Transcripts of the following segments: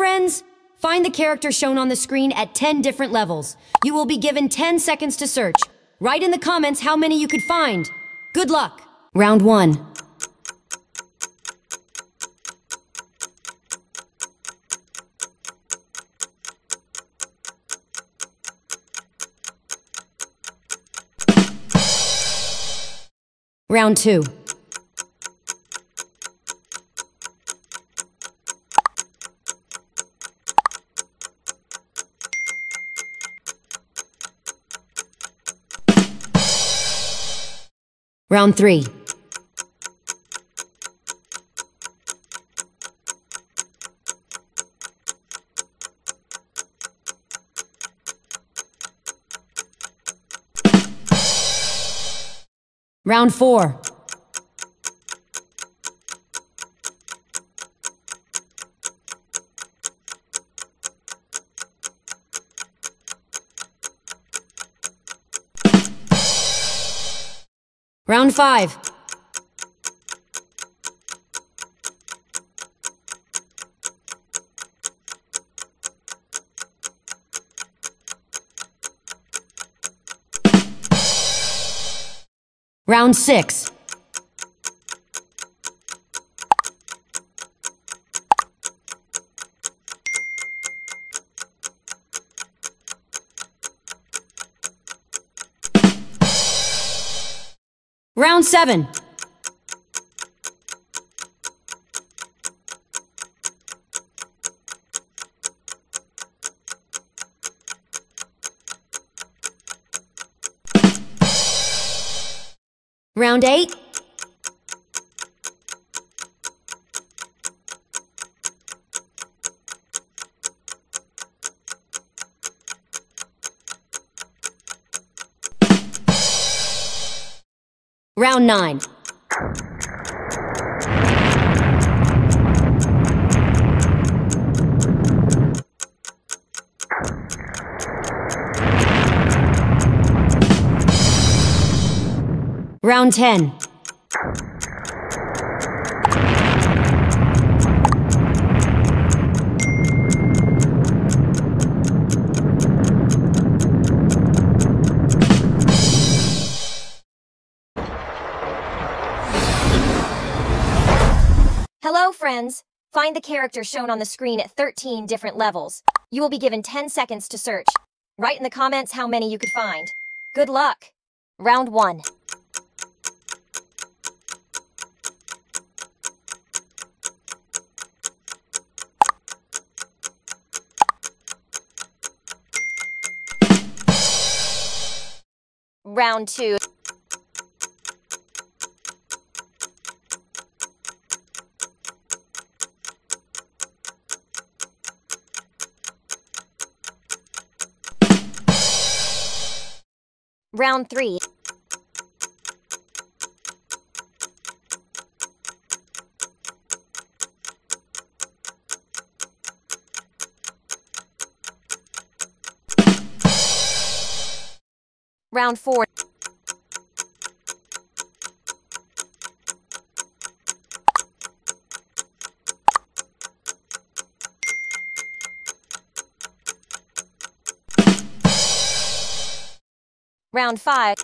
friends? Find the character shown on the screen at 10 different levels. You will be given 10 seconds to search. Write in the comments how many you could find. Good luck. Round 1. Round 2. Round 3. Round 4. Round 5. Round 6. Round 7. Round 8. Round 9. Round 10. Friends! Find the character shown on the screen at 13 different levels. You will be given 10 seconds to search. Write in the comments how many you could find. Good luck! Round 1. Round 2. Round 3. Round 4. Round 5.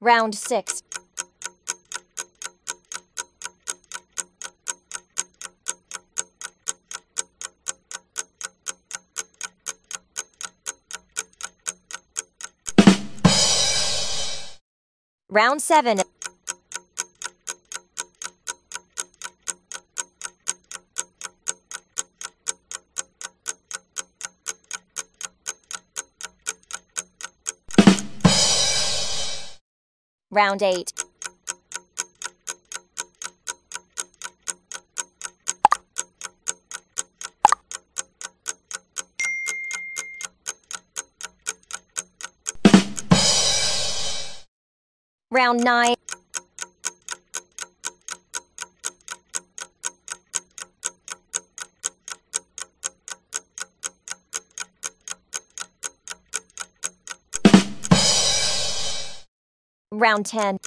Round 6. Round 7. Round 8. round nine. Round 10.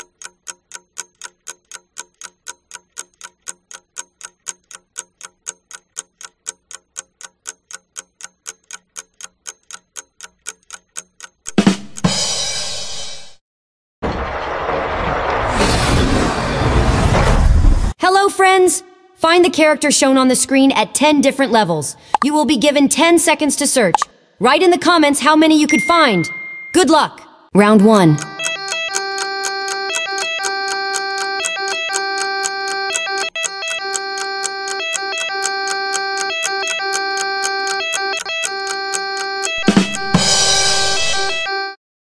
Find the character shown on the screen at 10 different levels. You will be given 10 seconds to search. Write in the comments how many you could find. Good luck! Round 1.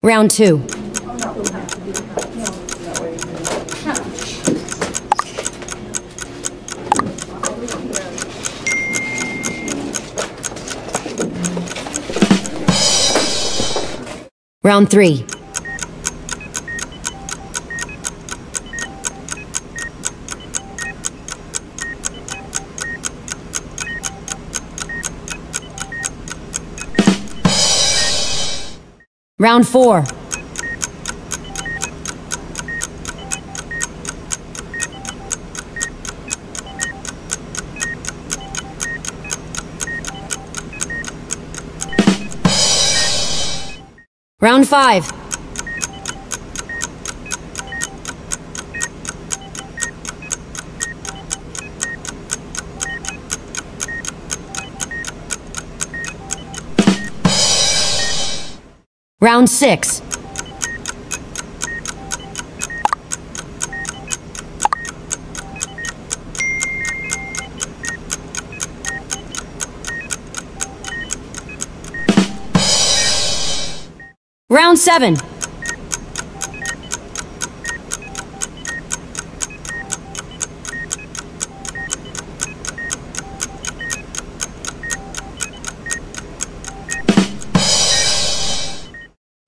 Round 2. Round 3. Round 4. Round 5. Round 6. Round 7.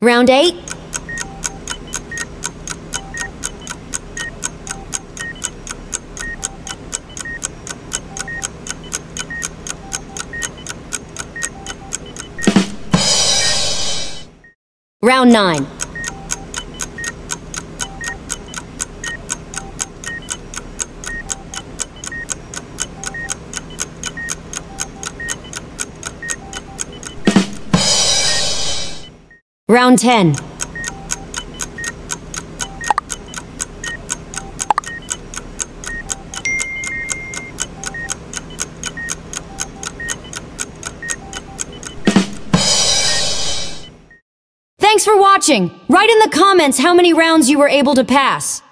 Round 8. Round 9. Round 10. Watching! Write in the comments how many rounds you were able to pass.